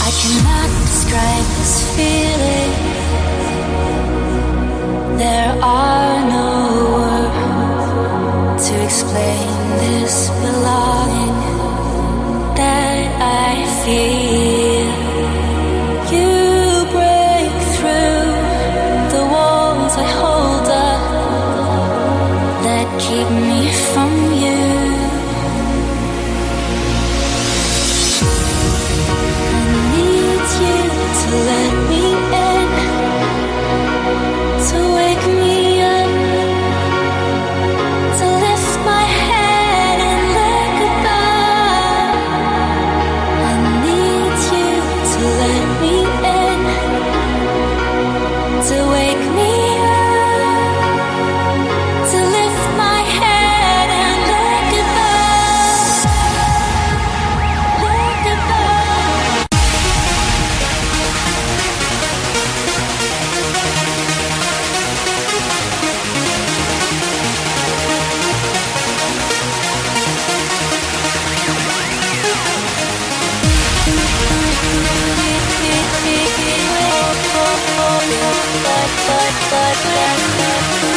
I cannot describe this feeling. but but but